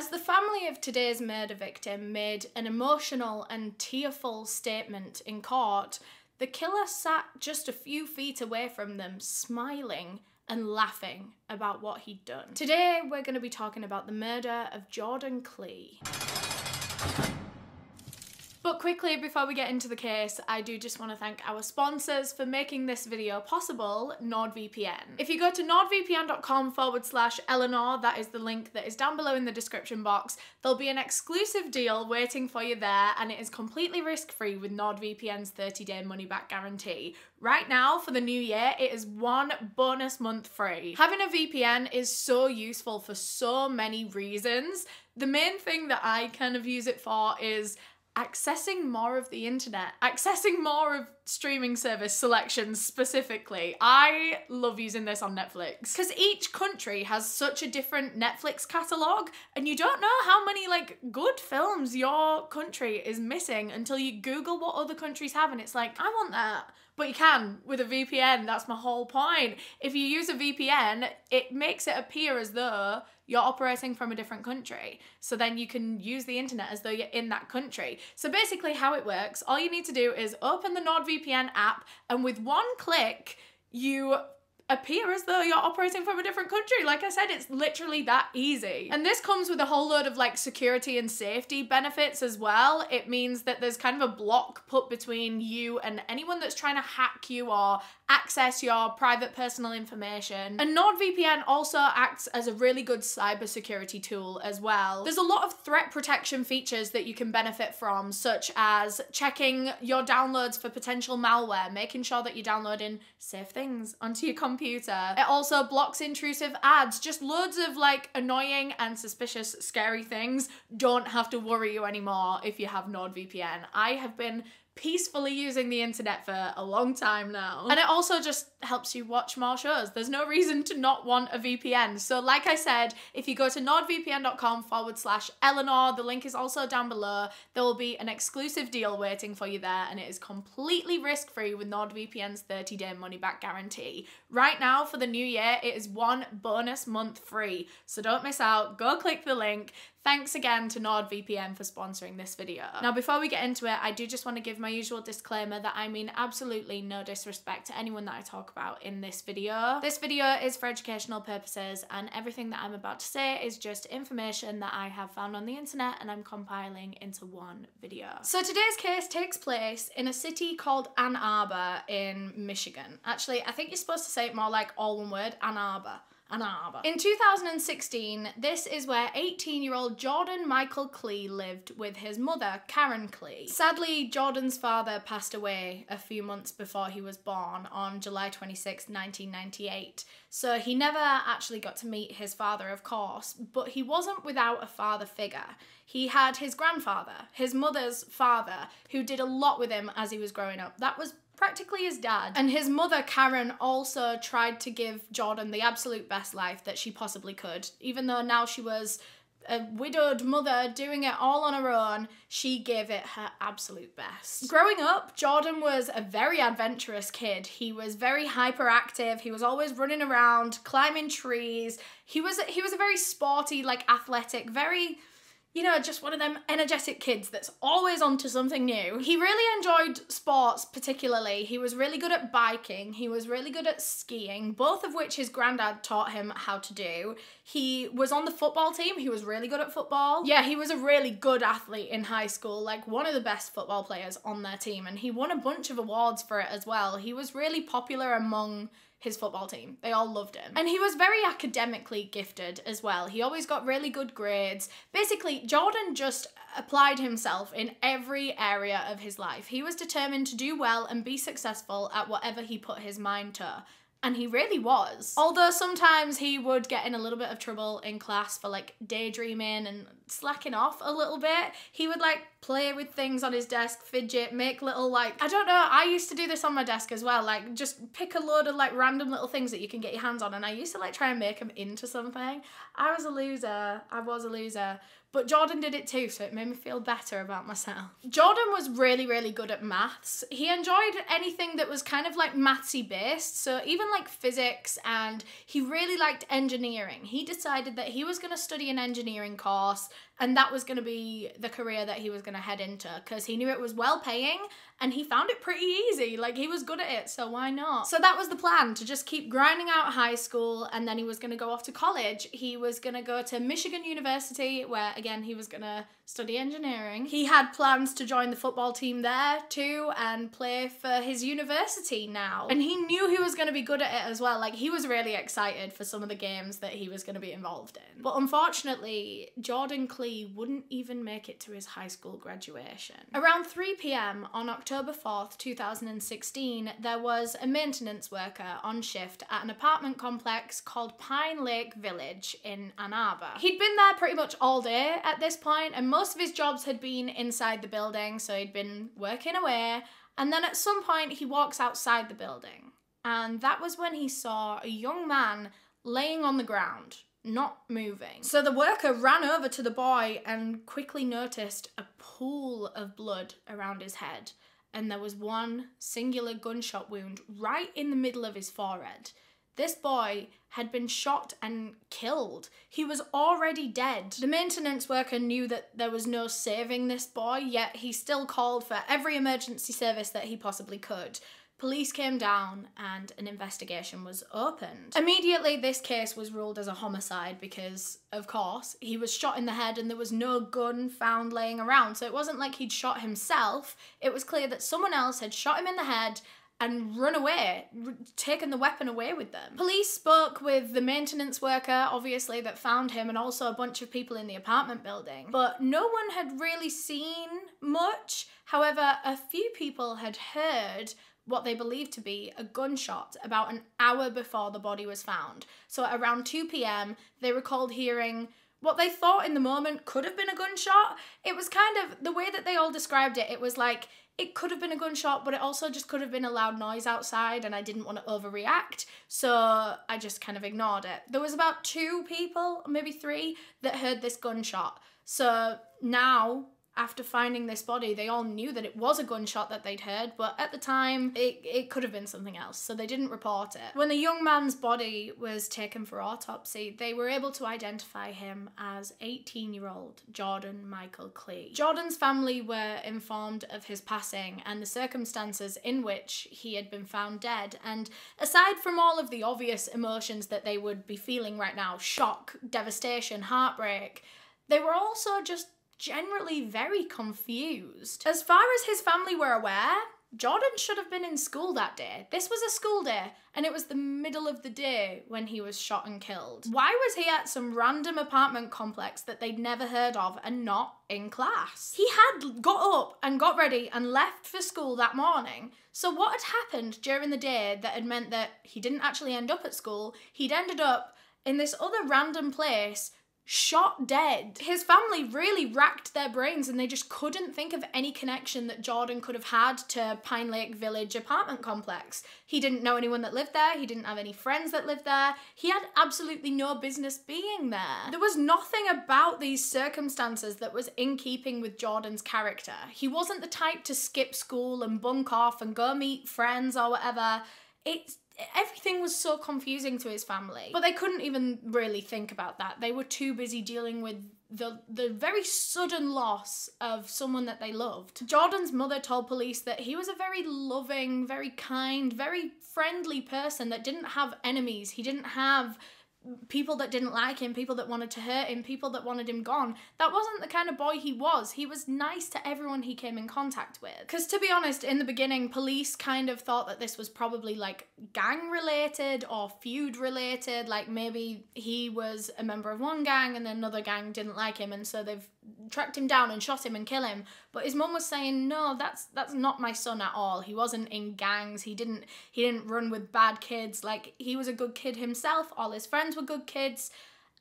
As the family of today's murder victim made an emotional and tearful statement in court, the killer sat just a few feet away from them, smiling and laughing about what he'd done. Today, we're going to be talking about the murder of Jordan Klee. But quickly, before we get into the case, I do just want to thank our sponsors for making this video possible, NordVPN. If you go to nordvpn.com forward slash Eleanor, that is the link that is down below in the description box, there'll be an exclusive deal waiting for you there, and it is completely risk-free with NordVPN's 30-day money-back guarantee. Right now, for the new year, it is one bonus month free. Having a VPN is so useful for so many reasons. The main thing that I kind of use it for is accessing more of the internet, accessing more of streaming service selections specifically. I love using this on Netflix because each country has such a different Netflix catalogue and you don't know how many like good films your country is missing until you Google what other countries have and it's like, I want that. But you can with a VPN, that's my whole point. If you use a VPN, it makes it appear as though you're operating from a different country. So then you can use the internet as though you're in that country. So basically, how it works, all you need to do is open the NordVPN app, and with one click, you appear as though you're operating from a different country. Like I said, it's literally that easy. And this comes with a whole load of like security and safety benefits as well. It means that there's kind of a block put between you and anyone that's trying to hack you or access your private personal information. And NordVPN also acts as a really good cybersecurity tool as well. There's a lot of threat protection features that you can benefit from, such as checking your downloads for potential malware, making sure that you're downloading safe things onto your computer. It also blocks intrusive ads, just loads of like annoying and suspicious, scary things. Don't have to worry you anymore if you have NordVPN. I have been peacefully using the internet for a long time now. And it also just helps you watch more shows. There's no reason to not want a VPN. So like I said, if you go to nordvpn.com forward slash Eleanor, the link is also down below. There will be an exclusive deal waiting for you there and it is completely risk-free with NordVPN's 30-day money-back guarantee. Right now for the new year, it is one bonus month free. So don't miss out. Go click the link. Thanks again to NordVPN for sponsoring this video. Now, before we get into it, I do just want to give my usual disclaimer that I mean absolutely no disrespect to anyone that I talk about in this video. This video is for educational purposes and everything that I'm about to say is just information that I have found on the internet and I'm compiling into one video. So today's case takes place in a city called Ann Arbor in Michigan. Actually, I think you're supposed to say it more like all one word, Ann Arbor. Arbor. In 2016, this is where 18 year old Jordan Michael Klee lived with his mother, Karen Klee. Sadly, Jordan's father passed away a few months before he was born on July 26, 1998. So he never actually got to meet his father, of course, but he wasn't without a father figure. He had his grandfather, his mother's father, who did a lot with him as he was growing up. That was practically his dad. And his mother, Karen, also tried to give Jordan the absolute best life that she possibly could. Even though now she was a widowed mother doing it all on her own, she gave it her absolute best. Growing up, Jordan was a very adventurous kid. He was very hyperactive. He was always running around, climbing trees. He was he was a very sporty, like athletic, very you know, just one of them energetic kids that's always onto something new. He really enjoyed sports, particularly. He was really good at biking, he was really good at skiing, both of which his granddad taught him how to do. He was on the football team, he was really good at football. Yeah, he was a really good athlete in high school, like one of the best football players on their team, and he won a bunch of awards for it as well. He was really popular among his football team. They all loved him. And he was very academically gifted as well. He always got really good grades. Basically, Jordan just applied himself in every area of his life. He was determined to do well and be successful at whatever he put his mind to. And he really was. Although sometimes he would get in a little bit of trouble in class for like daydreaming and slacking off a little bit. He would like play with things on his desk, fidget, make little like I don't know, I used to do this on my desk as well, like just pick a load of like random little things that you can get your hands on and I used to like try and make them into something. I was a loser. I was a loser. But Jordan did it too, so it made me feel better about myself. Jordan was really, really good at maths. He enjoyed anything that was kind of like mathsy based, so even like physics, and he really liked engineering. He decided that he was going to study an engineering course and that was going to be the career that he was going to head into because he knew it was well paying and he found it pretty easy. Like he was good at it, so why not? So that was the plan to just keep grinding out high school and then he was going to go off to college. He was going to go to Michigan University where again he was going to study engineering. He had plans to join the football team there too and play for his university now. And he knew he was going to be good at it as well. Like he was really excited for some of the games that he was going to be involved in. But unfortunately, Jordan Klee wouldn't even make it to his high school graduation. Around 3 p.m. on October 4th, 2016, there was a maintenance worker on shift at an apartment complex called Pine Lake Village in Ann Arbor. He'd been there pretty much all day at this point and most most of his jobs had been inside the building, so he'd been working away. And then at some point, he walks outside the building. And that was when he saw a young man laying on the ground, not moving. So the worker ran over to the boy and quickly noticed a pool of blood around his head. And there was one singular gunshot wound right in the middle of his forehead. This boy had been shot and killed. He was already dead. The maintenance worker knew that there was no saving this boy, yet he still called for every emergency service that he possibly could. Police came down and an investigation was opened. Immediately, this case was ruled as a homicide because, of course, he was shot in the head and there was no gun found laying around. So it wasn't like he'd shot himself, it was clear that someone else had shot him in the head and run away, taken the weapon away with them. Police spoke with the maintenance worker, obviously, that found him, and also a bunch of people in the apartment building, but no one had really seen much. However, a few people had heard what they believed to be a gunshot about an hour before the body was found. So at around 2 pm, they recalled hearing what they thought in the moment could have been a gunshot. It was kind of the way that they all described it, it was like it could have been a gunshot, but it also just could have been a loud noise outside, and I didn't want to overreact, so I just kind of ignored it. There was about two people, maybe three, that heard this gunshot. So now after finding this body, they all knew that it was a gunshot that they'd heard, but at the time, it, it could have been something else, so they didn't report it. When the young man's body was taken for autopsy, they were able to identify him as 18 year old Jordan Michael Klee. Jordan's family were informed of his passing and the circumstances in which he had been found dead, and aside from all of the obvious emotions that they would be feeling right now shock, devastation, heartbreak they were also just generally very confused. As far as his family were aware, Jordan should have been in school that day. This was a school day, and it was the middle of the day when he was shot and killed. Why was he at some random apartment complex that they'd never heard of and not in class? He had got up and got ready and left for school that morning. So, what had happened during the day that had meant that he didn't actually end up at school? He'd ended up in this other random place shot dead. His family really racked their brains and they just couldn't think of any connection that Jordan could have had to Pine Lake Village apartment complex. He didn't know anyone that lived there, he didn't have any friends that lived there, he had absolutely no business being there. There was nothing about these circumstances that was in keeping with Jordan's character. He wasn't the type to skip school and bunk off and go meet friends or whatever. It's everything was so confusing to his family. But they couldn't even really think about that. They were too busy dealing with the the very sudden loss of someone that they loved. Jordan's mother told police that he was a very loving, very kind, very friendly person that didn't have enemies. He didn't have people that didn't like him, people that wanted to hurt him, people that wanted him gone. That wasn't the kind of boy he was. He was nice to everyone he came in contact with. Because to be honest, in the beginning, police kind of thought that this was probably like gang related or feud related. Like maybe he was a member of one gang and then another gang didn't like him, and so they've tracked him down and shot him and kill him. But his mum was saying, "No, that's that's not my son at all. He wasn't in gangs. He didn't he didn't run with bad kids. Like he was a good kid himself. All his friends were good kids."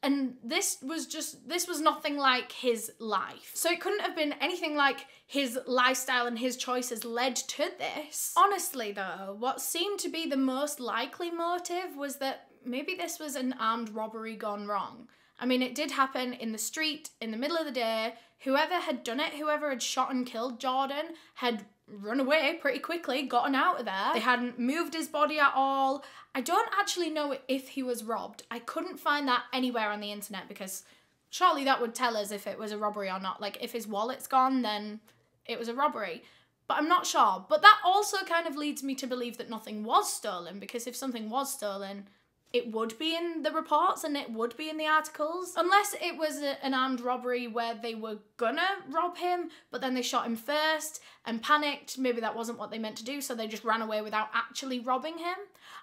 And this was just, this was nothing like his life. So it couldn't have been anything like his lifestyle and his choices led to this. Honestly, though, what seemed to be the most likely motive was that maybe this was an armed robbery gone wrong. I mean, it did happen in the street in the middle of the day. Whoever had done it, whoever had shot and killed Jordan, had run away pretty quickly, gotten out of there. They hadn't moved his body at all. I don't actually know if he was robbed. I couldn't find that anywhere on the internet because surely that would tell us if it was a robbery or not. Like, if his wallet's gone, then it was a robbery. But I'm not sure. But that also kind of leads me to believe that nothing was stolen because if something was stolen, it would be in the reports and it would be in the articles. Unless it was a, an armed robbery where they were gonna rob him, but then they shot him first and panicked. Maybe that wasn't what they meant to do, so they just ran away without actually robbing him.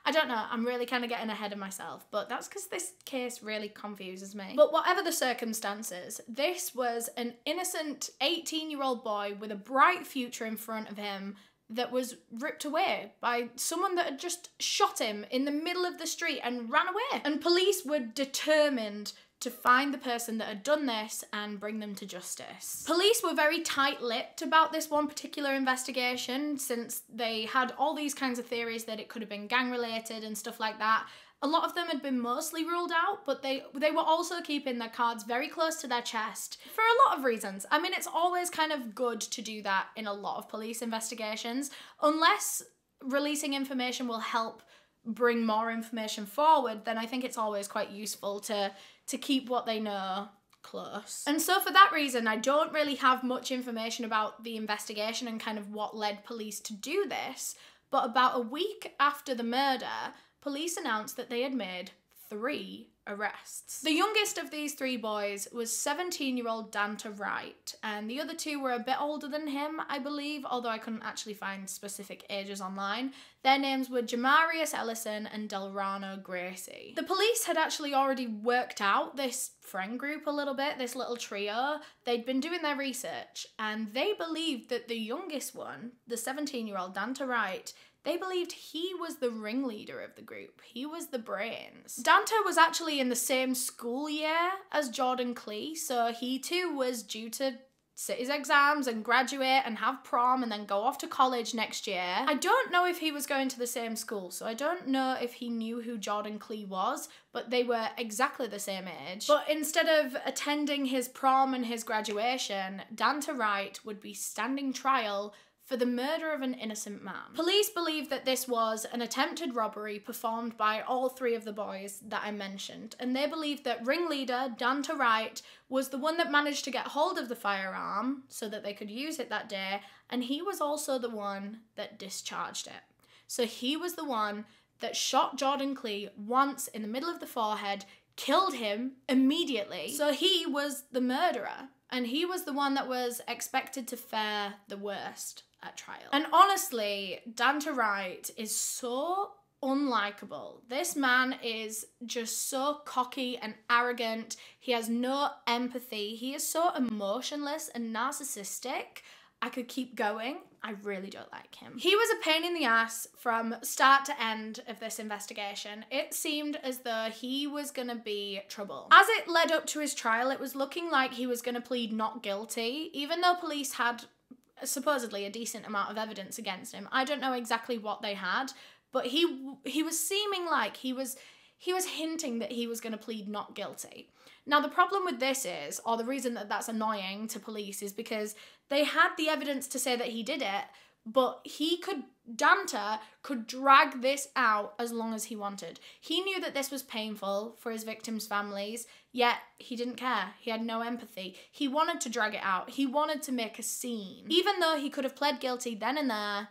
I don't know, I'm really kind of getting ahead of myself, but that's because this case really confuses me. But whatever the circumstances, this was an innocent 18 year old boy with a bright future in front of him that was ripped away by someone that had just shot him in the middle of the street and ran away. And police were determined to find the person that had done this and bring them to justice. Police were very tight lipped about this one particular investigation since they had all these kinds of theories that it could have been gang related and stuff like that. A lot of them had been mostly ruled out, but they they were also keeping their cards very close to their chest for a lot of reasons. I mean, it's always kind of good to do that in a lot of police investigations, unless releasing information will help bring more information forward, then I think it's always quite useful to to keep what they know close. And so for that reason, I don't really have much information about the investigation and kind of what led police to do this, but about a week after the murder, police announced that they had made three arrests. The youngest of these three boys was 17 year old Danta Wright, and the other two were a bit older than him, I believe, although I couldn't actually find specific ages online. Their names were Jamarius Ellison and Delrano Gracie. The police had actually already worked out this friend group a little bit, this little trio. They'd been doing their research, and they believed that the youngest one, the 17 year old Danta Wright, they believed he was the ringleader of the group. He was the brains. Dante was actually in the same school year as Jordan Klee, so he too was due to sit his exams and graduate and have prom and then go off to college next year. I don't know if he was going to the same school, so I don't know if he knew who Jordan Klee was, but they were exactly the same age. But instead of attending his prom and his graduation, Dante Wright would be standing trial for the murder of an innocent man. Police believe that this was an attempted robbery performed by all three of the boys that I mentioned, and they believe that ringleader Dante Wright was the one that managed to get hold of the firearm so that they could use it that day, and he was also the one that discharged it. So he was the one that shot Jordan Klee once in the middle of the forehead, killed him immediately. So he was the murderer. And he was the one that was expected to fare the worst at trial. And honestly, Dante Wright is so unlikable. This man is just so cocky and arrogant. He has no empathy. He is so emotionless and narcissistic. I could keep going. I really don't like him. He was a pain in the ass from start to end of this investigation. It seemed as though he was gonna be trouble. As it led up to his trial, it was looking like he was gonna plead not guilty, even though police had supposedly a decent amount of evidence against him. I don't know exactly what they had, but he he was seeming like he was he was hinting that he was going to plead not guilty. Now the problem with this is, or the reason that that's annoying to police is because they had the evidence to say that he did it, but he could Dante could drag this out as long as he wanted. He knew that this was painful for his victims' families, yet he didn't care. He had no empathy. He wanted to drag it out. He wanted to make a scene. Even though he could have pled guilty then and there,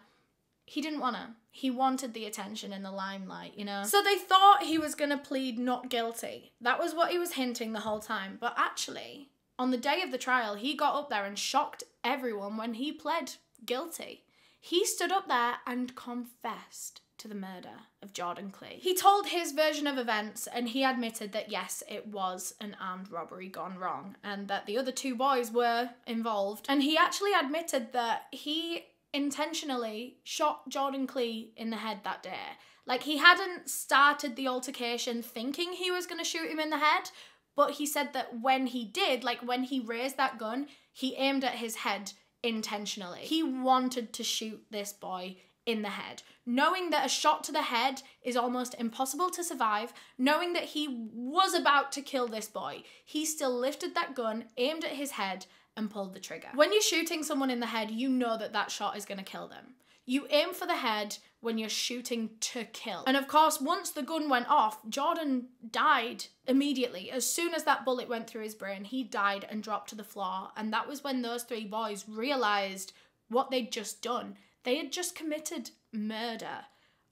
he didn't want to. He wanted the attention and the limelight, you know? So they thought he was going to plead not guilty. That was what he was hinting the whole time. But actually, on the day of the trial, he got up there and shocked everyone when he pled guilty. He stood up there and confessed to the murder of Jordan Klee. He told his version of events and he admitted that yes, it was an armed robbery gone wrong and that the other two boys were involved. And he actually admitted that he intentionally shot Jordan Klee in the head that day. Like he hadn't started the altercation thinking he was going to shoot him in the head, But he said that when he did, like when he raised that gun, he aimed at his head intentionally. He wanted to shoot this boy in the head. Knowing that a shot to the head is almost impossible to survive, knowing that he was about to kill this boy, he still lifted that gun, aimed at his head, and pulled the trigger. When you're shooting someone in the head, you know that that shot is going to kill them. You aim for the head when you're shooting to kill. And of course, once the gun went off, Jordan died immediately. As soon as that bullet went through his brain, he died and dropped to the floor. And that was when those three boys realized what they'd just done. They had just committed murder.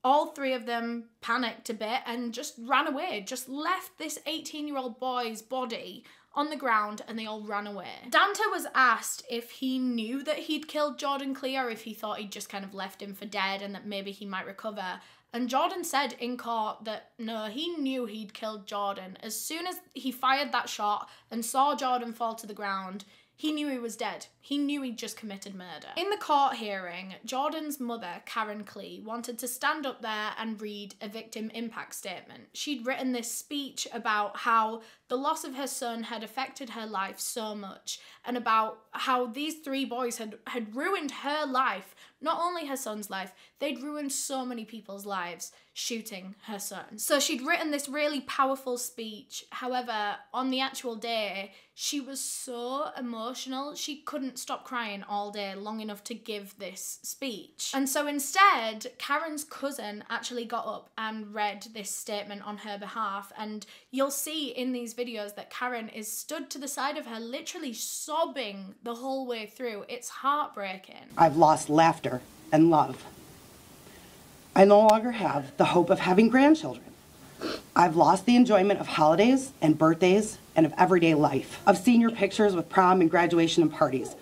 All three of them panicked a bit and just ran away, just left this 18 year old boy's body on the ground and they all ran away. Dante was asked if he knew that he'd killed Jordan Klee, if he thought he'd just kind of left him for dead and that maybe he might recover. And Jordan said in court that no, he knew he'd killed Jordan. As soon as he fired that shot and saw Jordan fall to the ground, he knew he was dead. He knew he'd just committed murder. In the court hearing, Jordan's mother, Karen Klee, wanted to stand up there and read a victim impact statement. She'd written this speech about how the loss of her son had affected her life so much and about how these three boys had, had ruined her life, not only her son's life, they'd ruined so many people's lives shooting her son. So she'd written this really powerful speech. However, on the actual day, she was so emotional, she couldn't stop crying all day long enough to give this speech. And so instead, Karen's cousin actually got up and read this statement on her behalf. And you'll see in these videos that Karen is stood to the side of her, literally sobbing the whole way through. It's heartbreaking. I've lost laughter and love. I no longer have the hope of having grandchildren. I've lost the enjoyment of holidays and birthdays and of everyday life, of senior pictures with prom and graduation and parties.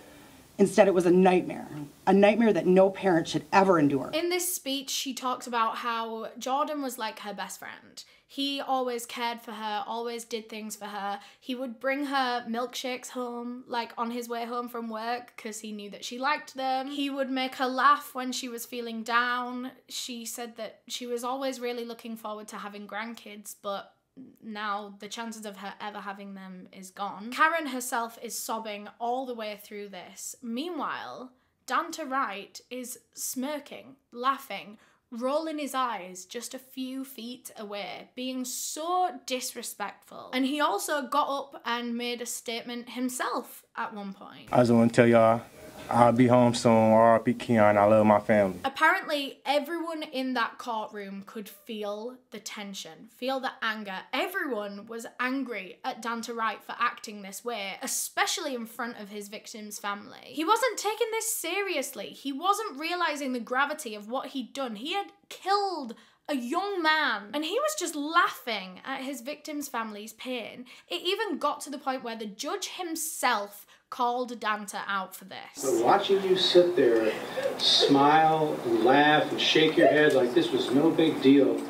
Instead, it was a nightmare, a nightmare that no parent should ever endure. In this speech, she talks about how Jordan was like her best friend. He always cared for her, always did things for her. He would bring her milkshakes home, like on his way home from work, because he knew that she liked them. He would make her laugh when she was feeling down. She said that she was always really looking forward to having grandkids, but now the chances of her ever having them is gone. Karen herself is sobbing all the way through this. Meanwhile, Dante Wright is smirking, laughing, rolling his eyes just a few feet away, being so disrespectful. And he also got up and made a statement himself at one point. I just want to tell y'all I'll be home soon. R.I.P. Keon. I love my family. Apparently, everyone in that courtroom could feel the tension, feel the anger. Everyone was angry at Dante Wright for acting this way, especially in front of his victim's family. He wasn't taking this seriously. He wasn't realizing the gravity of what he'd done. He had killed a young man and he was just laughing at his victim's family's pain. It even got to the point where the judge himself called Danta out for this. But watching you sit there, smile, and laugh, and shake your head like this was no big deal,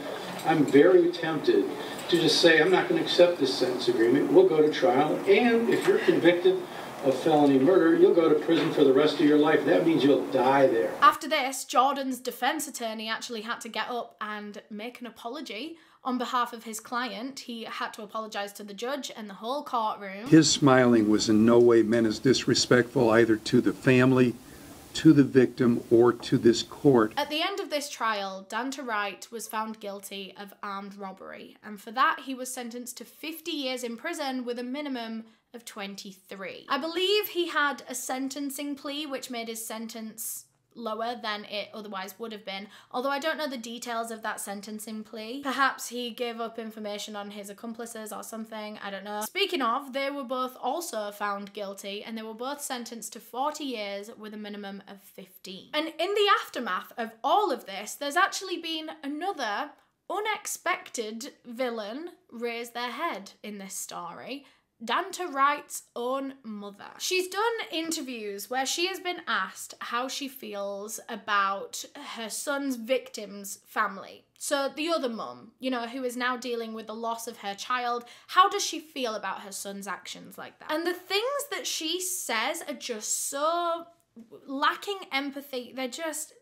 I'm very tempted to just say, I'm not going to accept this sentence agreement. We'll go to trial, and if you're convicted of felony murder, you'll go to prison for the rest of your life. That means you'll die there. After this, Jordan's defense attorney actually had to get up and make an apology on behalf of his client. He had to apologize to the judge and the whole courtroom. His smiling was in no way meant as disrespectful either to the family, to the victim, or to this court. At the end of this trial, Dante Wright was found guilty of armed robbery, and for that he was sentenced to 50 years in prison with a minimum of 23. I believe he had a sentencing plea which made his sentence lower than it otherwise would have been. Although I don't know the details of that sentencing plea. Perhaps he gave up information on his accomplices or something, I don't know. Speaking of, they were both also found guilty and they were both sentenced to 40 years with a minimum of 15. And in the aftermath of all of this, there's actually been another unexpected villain raise their head in this story. Dante Wright's own mother. She's done interviews where she has been asked how she feels about her son's victim's family. So, the other mum, you know, who is now dealing with the loss of her child, how does she feel about her son's actions like that? And the things that she says are just so lacking empathy. They're just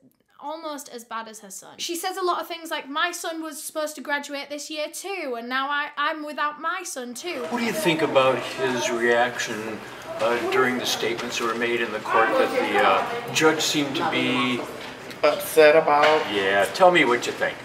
almost as bad as her son. She says a lot of things like, My son was supposed to graduate this year too, and now I, I'm without my son too. What do you think about his reaction uh, during the statements that were made in the court that the uh, judge seemed to be upset about. Yeah, tell me what you think.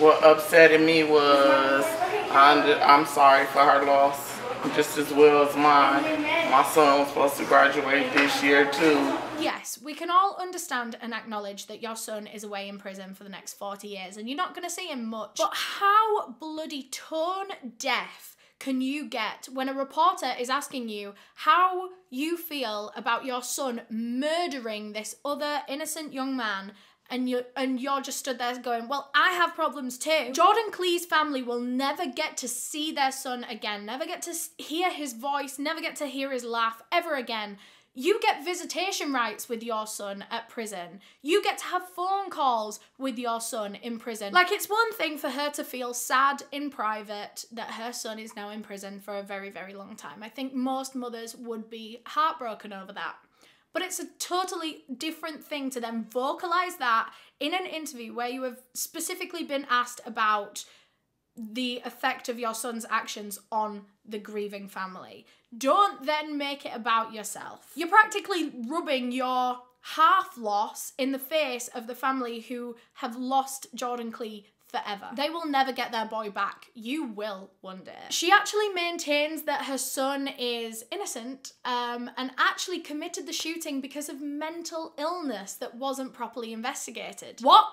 What upset me was I'm, I'm sorry for her loss, just as well as mine. My son was supposed to graduate this year too. Yes, we can all understand and acknowledge that your son is away in prison for the next 40 years and you're not going to see him much. But how bloody tone deaf can you get when a reporter is asking you how you feel about your son murdering this other innocent young man and you and you're just stood there going, "Well, I have problems too." Jordan Klee's family will never get to see their son again, never get to hear his voice, never get to hear his laugh ever again. You get visitation rights with your son at prison. You get to have phone calls with your son in prison. Like, it's one thing for her to feel sad in private that her son is now in prison for a very, very long time. I think most mothers would be heartbroken over that. But it's a totally different thing to then vocalize that in an interview where you have specifically been asked about the effect of your son's actions on the grieving family. Don't then make it about yourself. You're practically rubbing your half loss in the face of the family who have lost Jordan Klee forever. They will never get their boy back. You will one day. She actually maintains that her son is innocent um, and actually committed the shooting because of mental illness that wasn't properly investigated. What?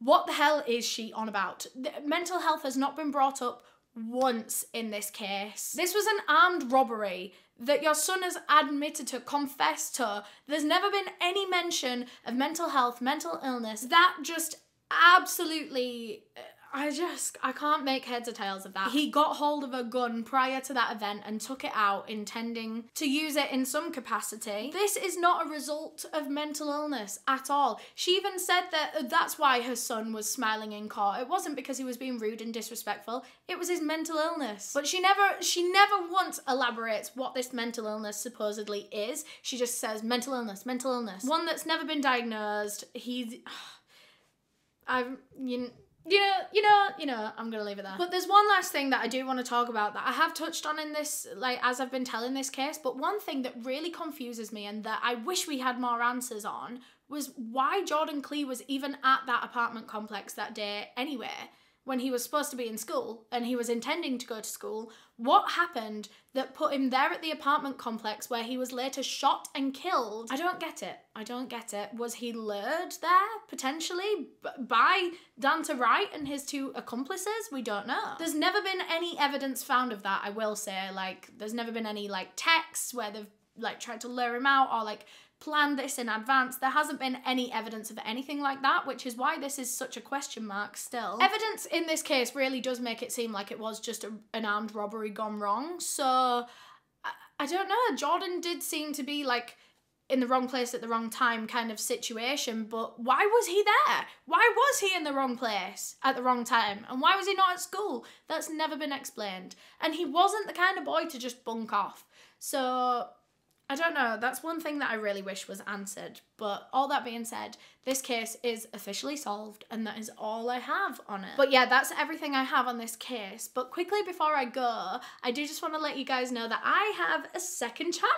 What the hell is she on about? The mental health has not been brought up once in this case. This was an armed robbery that your son has admitted to, confessed to. There's never been any mention of mental health, mental illness. That just absolutely uh, I just I can't make heads or tails of that. He got hold of a gun prior to that event and took it out intending to use it in some capacity. This is not a result of mental illness at all. She even said that uh, that's why her son was smiling in court. It wasn't because he was being rude and disrespectful. It was his mental illness. But she never she never once elaborates what this mental illness supposedly is. She just says mental illness, mental illness. One that's never been diagnosed. He's I've you you know, you know, you know, I'm gonna leave it there. But there's one last thing that I do want to talk about that I have touched on in this, like as I've been telling this case. But one thing that really confuses me and that I wish we had more answers on was why Jordan Klee was even at that apartment complex that day anyway when he was supposed to be in school and he was intending to go to school, what happened that put him there at the apartment complex where he was later shot and killed? I don't get it. I don't get it. Was he lured there potentially by Danta Wright and his two accomplices? We don't know. There's never been any evidence found of that, I will say. Like, there's never been any like texts where they've like tried to lure him out or like planned this in advance. There hasn't been any evidence of anything like that, which is why this is such a question mark still. Evidence in this case really does make it seem like it was just a, an armed robbery gone wrong. So I, I don't know. Jordan did seem to be like in the wrong place at the wrong time kind of situation, but why was he there? Why was he in the wrong place at the wrong time? And why was he not at school? That's never been explained. And he wasn't the kind of boy to just bunk off. So I don't know. That's one thing that I really wish was answered. But all that being said, this case is officially solved, and that is all I have on it. But yeah, that's everything I have on this case. But quickly before I go, I do just want to let you guys know that I have a second channel.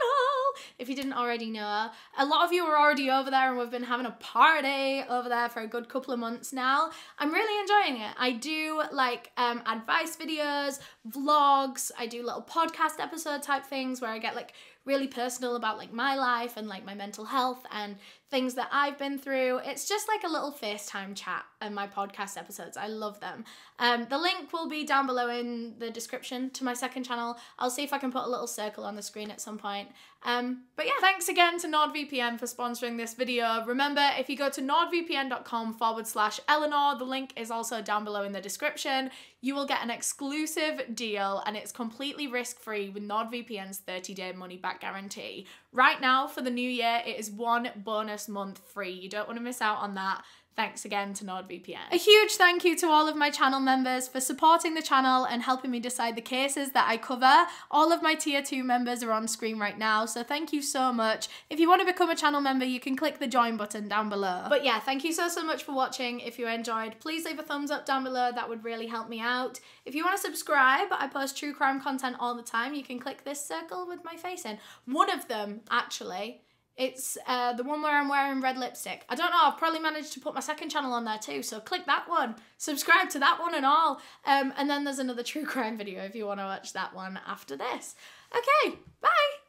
If you didn't already know, a lot of you are already over there, and we've been having a party over there for a good couple of months now. I'm really enjoying it. I do like um, advice videos, vlogs. I do little podcast episode type things where I get like really personal about like my life and like my mental health and things that I've been through. It's just like a little FaceTime chat in my podcast episodes. I love them. Um, the link will be down below in the description to my second channel. I'll see if I can put a little circle on the screen at some point. Um, but yeah, thanks again to NordVPN for sponsoring this video. Remember, if you go to nordvpn.com forward slash Eleanor, the link is also down below in the description. You will get an exclusive deal and it's completely risk-free with NordVPN's 30-day money-back guarantee. Right now, for the new year, it is one bonus month free. You don't want to miss out on that. Thanks again to NordVPN. A huge thank you to all of my channel members for supporting the channel and helping me decide the cases that I cover. All of my tier 2 members are on screen right now, so thank you so much. If you want to become a channel member, you can click the join button down below. But yeah, thank you so, so much for watching. If you enjoyed, please leave a thumbs up down below. That would really help me out. If you want to subscribe, I post true crime content all the time. You can click this circle with my face in. One of them, actually, it's uh, the one where I'm wearing red lipstick. I don't know, I've probably managed to put my second channel on there too, so click that one. Subscribe to that one and all. Um, and then there's another true crime video if you want to watch that one after this. Okay, bye!